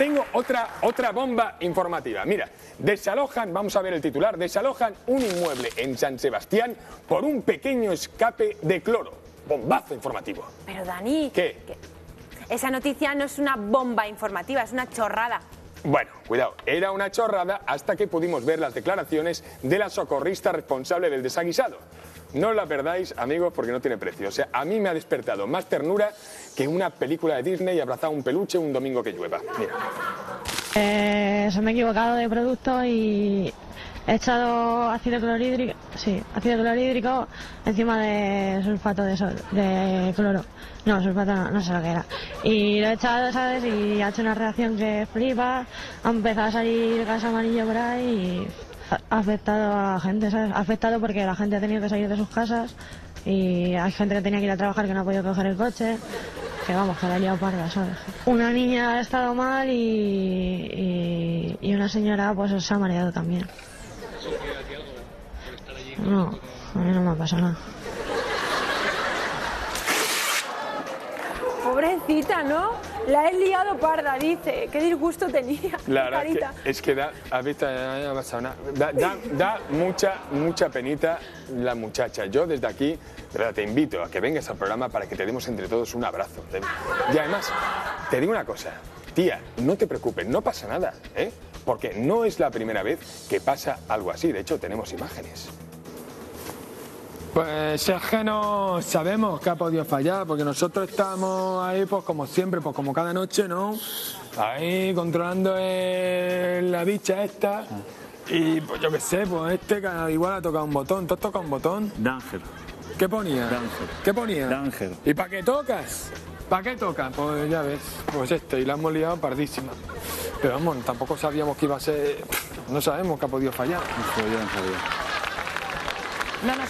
tengo otra, otra bomba informativa. Mira, desalojan, vamos a ver el titular, desalojan un inmueble en San Sebastián por un pequeño escape de cloro. Bombazo informativo. Pero Dani, ¿Qué? esa noticia no es una bomba informativa, es una chorrada. Bueno, cuidado, era una chorrada hasta que pudimos ver las declaraciones de la socorrista responsable del desaguisado. No la perdáis, amigos, porque no tiene precio. O sea, a mí me ha despertado más ternura que una película de Disney y abrazar un peluche un domingo que llueva. Mira. Eh, se me he equivocado de producto y he echado ácido clorhídrico, sí, ácido clorhídrico encima de sulfato de, sol, de cloro. No, sulfato no, no sé lo que era. Y lo he echado, ¿sabes? Y ha hecho una reacción que flipa, ha empezado a salir gas amarillo por ahí y ha afectado a la gente, ¿sabes? Ha afectado porque la gente ha tenido que salir de sus casas y hay gente que tenía que ir a trabajar que no ha podido coger el coche. Que vamos, que la ha liado parda, ¿sabes? Una niña ha estado mal y, y, y una señora pues se ha mareado también. No, a mí no me ha pasado nada. Pobrecita, ¿no? La he liado parda, dice. Qué disgusto tenía. La verdad Carita. que, es que da, a ver, no ha pasado nada. da, da- da mucha, mucha penita la muchacha. Yo desde aquí, de verdad, te invito a que vengas al programa para que te demos entre todos un abrazo. Y además, te digo una cosa, tía, no te preocupes, no pasa nada, ¿eh? Porque no es la primera vez que pasa algo así. De hecho, tenemos imágenes. Pues es que no sabemos qué ha podido fallar, porque nosotros estamos ahí, pues como siempre, pues como cada noche, ¿no? Ahí controlando la bicha esta. Y pues yo qué sé, pues este que igual ha tocado un botón. ¿Tú has tocado un botón? Danger. ¿Qué ponía? Danger. ¿Qué ponía? Danger. ¿Y para qué tocas? ¿Para qué tocas? Pues ya ves, pues esto, y la hemos liado pardísima. Pero vamos, tampoco sabíamos que iba a ser. No sabemos qué ha podido fallar. Joder. No nos